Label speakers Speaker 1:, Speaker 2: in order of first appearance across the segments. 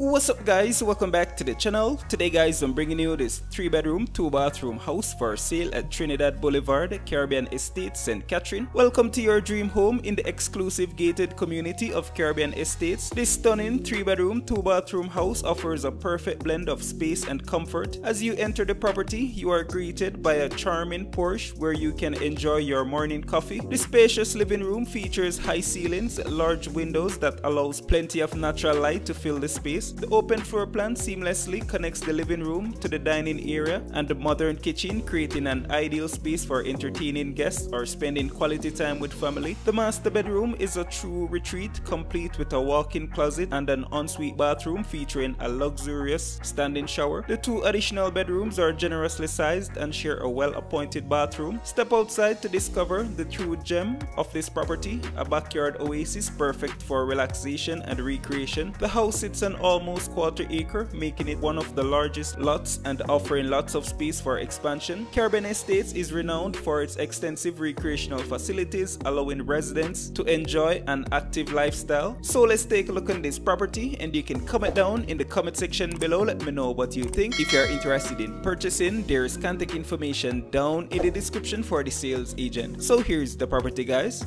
Speaker 1: What's up guys, welcome back to the channel. Today guys, I'm bringing you this 3 bedroom, 2 bathroom house for sale at Trinidad Boulevard, Caribbean Estate, St. Catherine. Welcome to your dream home in the exclusive gated community of Caribbean Estates. This stunning 3 bedroom, 2 bathroom house offers a perfect blend of space and comfort. As you enter the property, you are greeted by a charming porch where you can enjoy your morning coffee. The spacious living room features high ceilings, large windows that allows plenty of natural light to fill the space the open floor plan seamlessly connects the living room to the dining area and the modern kitchen, creating an ideal space for entertaining guests or spending quality time with family. The master bedroom is a true retreat, complete with a walk-in closet and an ensuite bathroom featuring a luxurious standing shower. The two additional bedrooms are generously sized and share a well-appointed bathroom. Step outside to discover the true gem of this property, a backyard oasis perfect for relaxation and recreation. The house sits on all almost quarter acre, making it one of the largest lots and offering lots of space for expansion. Caribbean Estates is renowned for its extensive recreational facilities, allowing residents to enjoy an active lifestyle. So let's take a look on this property and you can comment down in the comment section below. Let me know what you think. If you're interested in purchasing, there's contact information down in the description for the sales agent. So here's the property guys.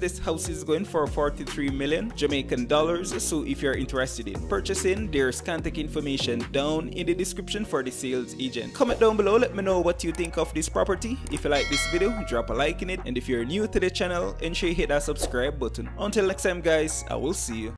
Speaker 1: This house is going for 43 million Jamaican dollars. So if you're interested in purchasing, there's contact information down in the description for the sales agent. Comment down below, let me know what you think of this property. If you like this video, drop a like in it. And if you're new to the channel, ensure you hit that subscribe button. Until next time guys, I will see you.